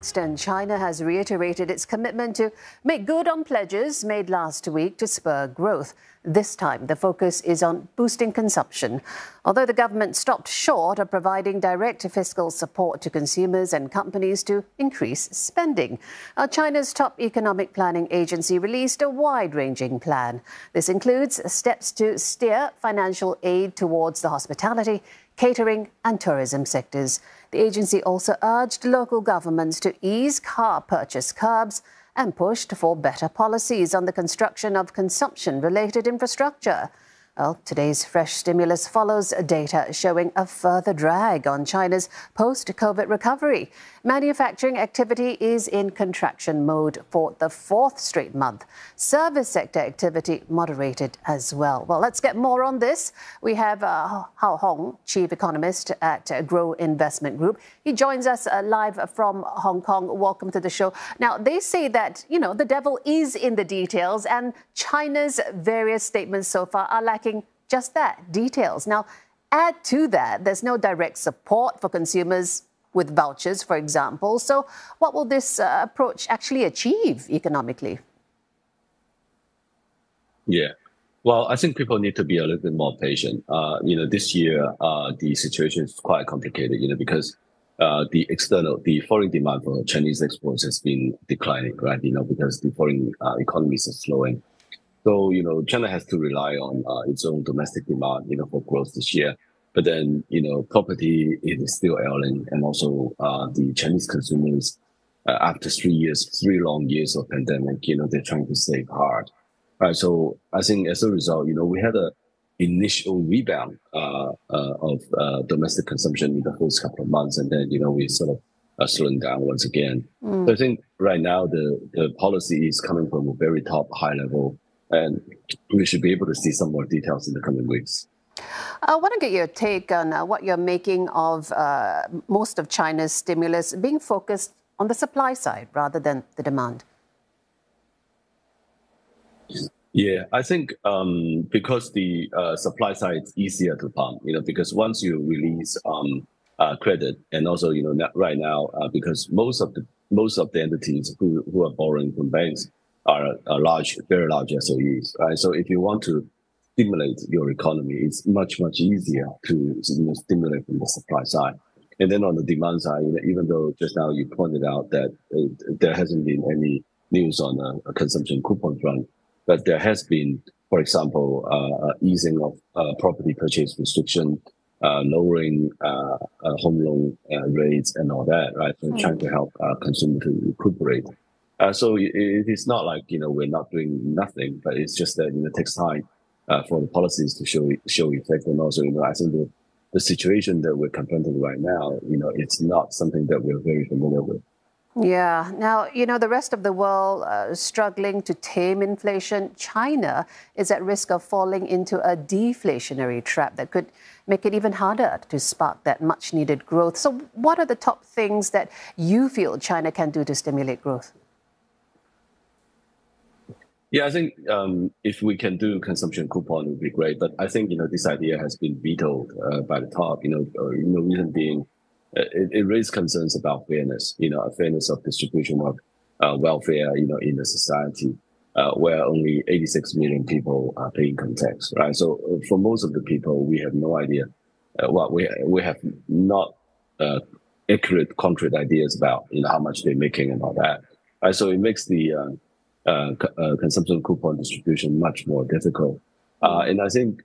China has reiterated its commitment to make good on pledges made last week to spur growth. This time, the focus is on boosting consumption. Although the government stopped short of providing direct fiscal support to consumers and companies to increase spending, uh, China's top economic planning agency released a wide ranging plan. This includes steps to steer financial aid towards the hospitality, catering, and tourism sectors. The agency also urged local governments to ease car purchase curbs and pushed for better policies on the construction of consumption related infrastructure. Well, today's fresh stimulus follows data showing a further drag on China's post COVID recovery. Manufacturing activity is in contraction mode for the fourth straight month. Service sector activity moderated as well. Well, let's get more on this. We have uh, Hao Hong, Chief Economist at Grow Investment Group. He joins us uh, live from Hong Kong. Welcome to the show. Now, they say that, you know, the devil is in the details, and China's various statements so far are lacking just that details. Now, add to that, there's no direct support for consumers with vouchers, for example. So, what will this uh, approach actually achieve economically? Yeah. Well, I think people need to be a little bit more patient. Uh, you know, this year uh, the situation is quite complicated. You know, because uh, the external, the foreign demand for Chinese exports has been declining, right? You know, because the foreign uh, economies are slowing. So, you know, China has to rely on uh, its own domestic demand, you know, for growth this year. But then, you know, property is still ailing, and also uh, the Chinese consumers, uh, after three years, three long years of pandemic, you know, they're trying to save hard. Right. So I think as a result, you know, we had a initial rebound uh, uh, of uh, domestic consumption in the first couple of months, and then you know we sort of uh, slowing down once again. Mm. So I think right now the the policy is coming from a very top high level and we should be able to see some more details in the coming weeks. I want to get your take on uh, what you're making of uh, most of China's stimulus being focused on the supply side rather than the demand. Yeah, I think um, because the uh, supply side is easier to pump, you know, because once you release um, uh, credit, and also, you know, right now, uh, because most of the most of the entities who, who are borrowing from banks are, are large, very large SOEs, right? So if you want to stimulate your economy, it's much, much easier to you know, stimulate from the supply side. And then on the demand side, you know, even though just now you pointed out that uh, there hasn't been any news on a, a, consumption coupon front, but there has been, for example, uh, easing of uh, property purchase restriction, uh, lowering uh, uh, home loan rates and all that, right? So mm. trying to help consumers to recuperate. Uh, so it, it is not like you know we're not doing nothing, but it's just that you know it takes time uh, for the policies to show show effect, and also you know I think the the situation that we're confronting right now, you know, it's not something that we're very familiar with. Yeah. Now, you know, the rest of the world uh, struggling to tame inflation. China is at risk of falling into a deflationary trap that could make it even harder to spark that much needed growth. So, what are the top things that you feel China can do to stimulate growth? Yeah, I think um, if we can do consumption coupon, it would be great. But I think you know this idea has been vetoed uh, by the top. You know, uh, you know, reason being, uh, it, it raised concerns about fairness. You know, a fairness of distribution of uh, welfare. You know, in the society uh, where only 86 million people are paying income tax, right? So uh, for most of the people, we have no idea. what we we have not accurate, concrete ideas about you know how much they're making and all that. Right? So it makes the uh, uh, consumption coupon distribution much more difficult. Uh, and I think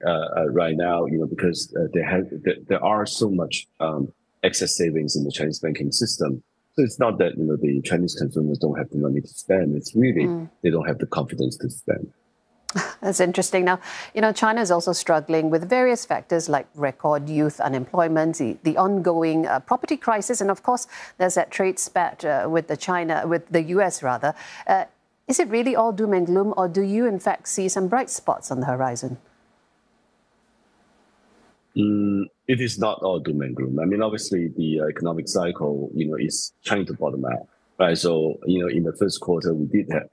right now, you know, because there have there are so much um, excess savings in the Chinese banking system, so it's not that you know the Chinese consumers don't have the money to spend. It's really mm. they don't have the confidence to spend. That's interesting. Now, you know, China is also struggling with various factors like record youth unemployment, the, the ongoing uh, property crisis, and of course, there's that trade spat uh, with the China, with the U.S. rather. Uh, is it really all doom and gloom, or do you, in fact, see some bright spots on the horizon? Mm, it is not all doom and gloom. I mean, obviously, the uh, economic cycle, you know, is trying to bottom out, right? So, you know, in the first quarter, we did have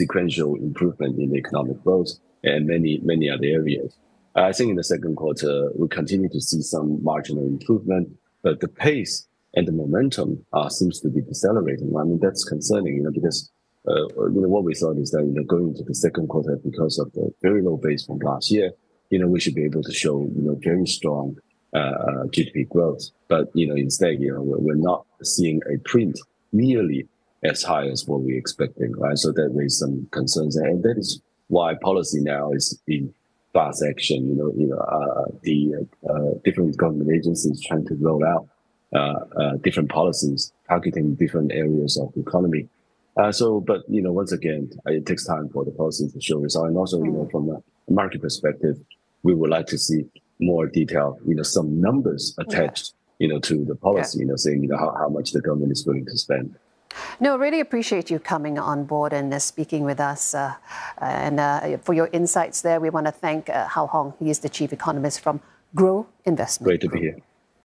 sequential improvement in the economic growth and many, many other areas. I think in the second quarter, we continue to see some marginal improvement, but the pace and the momentum uh, seems to be decelerating. I mean, that's concerning, you know, because you know what we thought is that you know going into the second quarter because of the very low base from last year, you know, we should be able to show you know very strong uh, GDP growth. But you know, instead, you know, we're, not seeing a print nearly as high as what we're expecting, right? So that raised some concerns, and that is why policy now is in fast action. You know, you know, uh, the uh, different government agencies trying to roll out uh, uh, different policies targeting different areas of the economy. Uh, so, but you know, once again, it takes time for the policy to show results, and also, you know, from a market perspective, we would like to see more detail, you know, some numbers attached, yeah. you know, to the policy, yeah. you know, saying you know how, how much the government is willing to spend. No, really appreciate you coming on board and uh, speaking with us, uh, and uh, for your insights there. We want to thank uh, Hao Hong. He is the chief economist from Grow Investment. Great to be here.